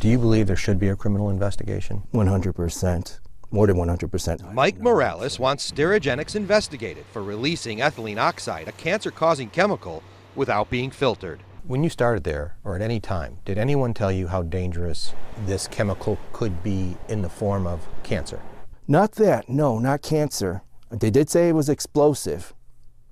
Do you believe there should be a criminal investigation? 100%. More than 100%. Mike Morales wants Sterigenics investigated for releasing ethylene oxide, a cancer causing chemical, without being filtered. When you started there, or at any time, did anyone tell you how dangerous this chemical could be in the form of cancer? Not that, no, not cancer. They did say it was explosive,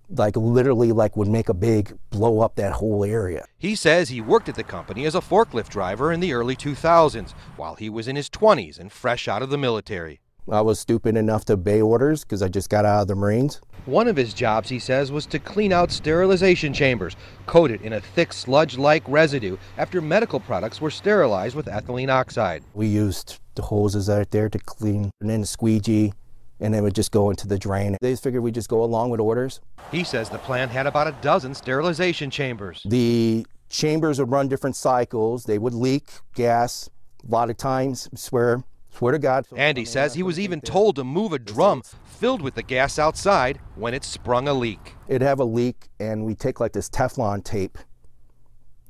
like literally like would make a big blow up that whole area. He says he worked at the company as a forklift driver in the early 2000s while he was in his 20s and fresh out of the military. I was stupid enough to obey orders because I just got out of the Marines. One of his jobs, he says, was to clean out sterilization chambers coated in a thick sludge like residue after medical products were sterilized with ethylene oxide. We used the hoses out there to clean and then the squeegee and then would just go into the drain. They figured we'd just go along with orders. He says the plant had about a dozen sterilization chambers. The chambers would run different cycles. They would leak gas. A lot of times, swear, swear to God. Andy says he was even told to move a drum filled with the gas outside when it sprung a leak. It'd have a leak, and we take like this Teflon tape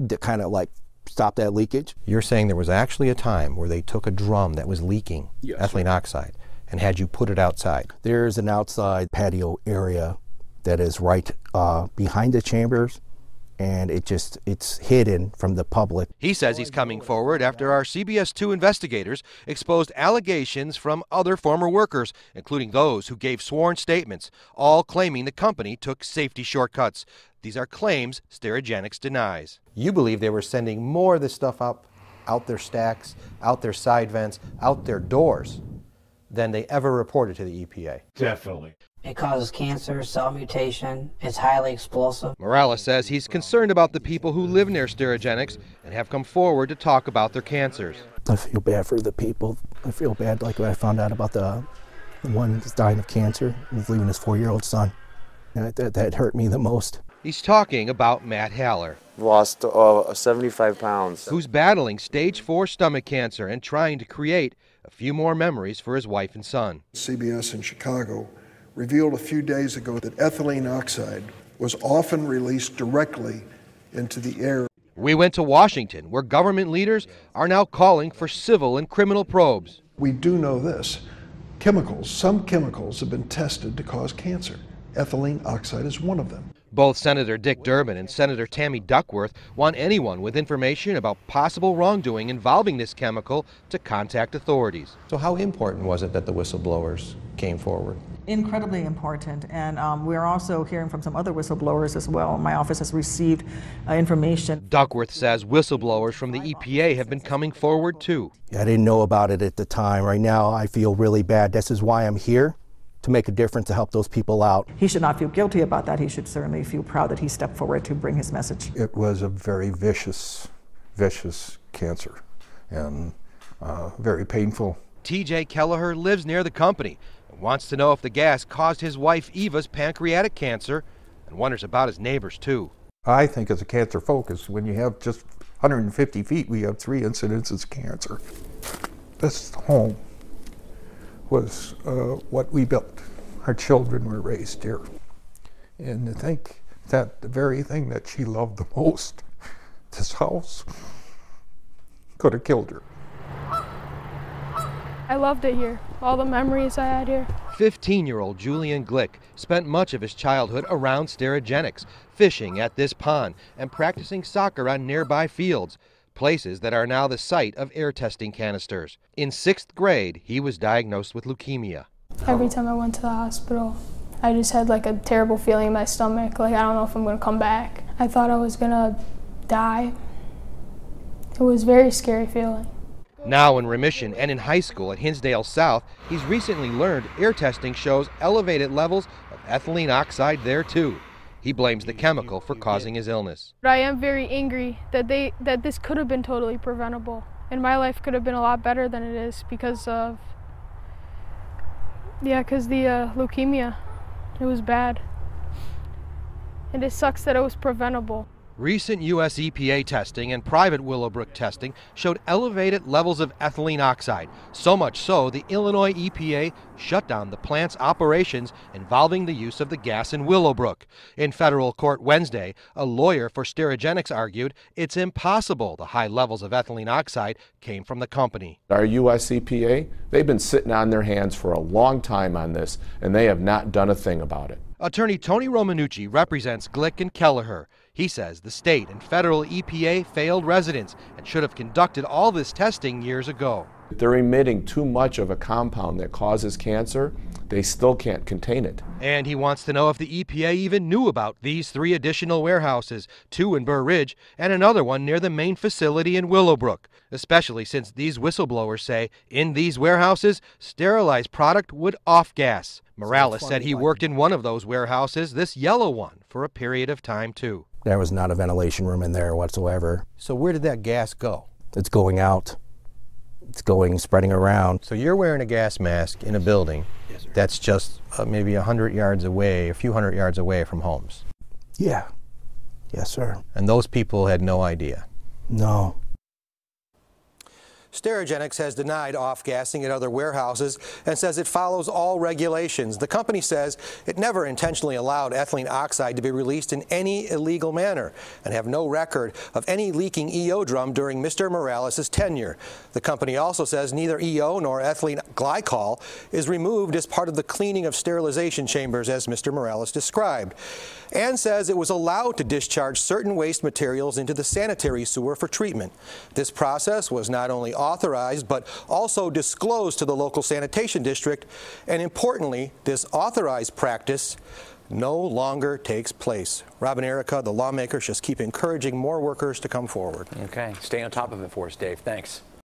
to kind of like stop that leakage. You're saying there was actually a time where they took a drum that was leaking Yes, ethylene oxide and had you put it outside. There's an outside patio area that is right uh, behind the chambers, and it just it's hidden from the public. He says he's coming forward after our CBS 2 investigators exposed allegations from other former workers, including those who gave sworn statements, all claiming the company took safety shortcuts. These are claims Sterigenics denies. You believe they were sending more of this stuff up out their stacks, out their side vents, out their doors than they ever reported to the E EPA. Definitely. It causes cancer, cell mutation. It's highly explosive. Morales says he's concerned about the people who live near Sterigenics and have come forward to talk about their cancers. I feel bad for the people. I feel bad like when I found out about the, the one that's dying of cancer. He was leaving his four-year-old son. And that, that hurt me the most. He's talking about Matt Haller, Lost uh, 75 pounds. who's battling stage 4 stomach cancer and trying to create a few more memories for his wife and son. CBS in Chicago revealed a few days ago that ethylene oxide was often released directly into the air. We went to Washington, where government leaders are now calling for civil and criminal probes. We do know this chemicals, some chemicals have been tested to cause cancer. Ethylene oxide is one of them. Both Senator Dick Durbin and Senator Tammy Duckworth want anyone with information about possible wrongdoing involving this chemical to contact authorities. So, how important was it that the whistleblowers came forward? incredibly important. And um, we're also hearing from some other whistleblowers as well. My office has received uh, information. Duckworth says whistleblowers from the EPA have been coming forward too. I didn't know about it at the time. Right now, I feel really bad. This is why I'm here to make a difference to help those people out. He should not feel guilty about that. He should certainly feel proud that he stepped forward to bring his message. It was a very vicious, vicious cancer and uh, very painful. TJ Kelleher lives near the company and wants to know if the gas caused his wife Eva's pancreatic cancer and wonders about his neighbors too. I think as a cancer focus, when you have just 150 feet, we have three incidences of cancer. This home was uh, what we built. Our children were raised here. And to think that the very thing that she loved the most, this house, could have killed her. I loved it here. All the memories I had here. 15 year old Julian Glick spent much of his childhood around Sterigenics, fishing at this pond and practicing soccer on nearby fields, places that are now the site of air testing canisters. In sixth grade, he was diagnosed with leukemia. Every time I went to the hospital, I just had like a terrible feeling in my stomach. Like, I don't know if I'm going to come back. I thought I was going to die. It was a very scary feeling. Now in remission and in high school at Hinsdale South, he's recently learned air testing shows elevated levels of ethylene oxide there too. He blames the chemical for causing his illness. I am very angry that they that this could have been totally preventable, and my life could have been a lot better than it is because of yeah, because the uh, leukemia, it was bad, and it sucks that it was preventable. Recent U.S. EPA testing and private Willowbrook testing showed elevated levels of ethylene oxide, so much so the Illinois EPA shut down the plant's operations involving the use of the gas in Willowbrook. In federal court Wednesday, a lawyer for Sterigenics argued it's impossible the high levels of ethylene oxide came from the company. Our U.S. EPA, they've been sitting on their hands for a long time on this, and they have not done a thing about it. Attorney Tony Romanucci represents Glick and Kelleher. He says the state and federal EPA failed residents and should have conducted all this testing years ago. They're emitting too much of a compound that causes cancer. They still can't contain it. And he wants to know if the EPA even knew about these three additional warehouses, two in Burr Ridge and another one near the main facility in Willowbrook, especially since these whistleblowers say in these warehouses, sterilized product would off gas. Morales said he worked in one of those warehouses, this yellow one, for a period of time too. There was not a ventilation room in there whatsoever. So where did that gas go? It's going out. It's going, spreading around. So you're wearing a gas mask in a building that's just uh, maybe a hundred yards away, a few hundred yards away from homes. Yeah. Yes, sir. And those people had no idea. No. Sterigenics has denied off-gassing at other warehouses and says it follows all regulations. The company says it never intentionally allowed ethylene oxide to be released in any illegal manner and have no record of any leaking EO drum during Mr. Morales' tenure. The company also says neither EO nor ethylene glycol is removed as part of the cleaning of sterilization chambers as Mr. Morales described and says it was allowed to discharge certain waste materials into the sanitary sewer for treatment. This process was not only authorized but also disclosed to the local sanitation district and importantly this authorized practice no longer takes place. Robin Erica, the lawmakers just keep encouraging more workers to come forward. Okay, stay on top of it for us, Dave. Thanks.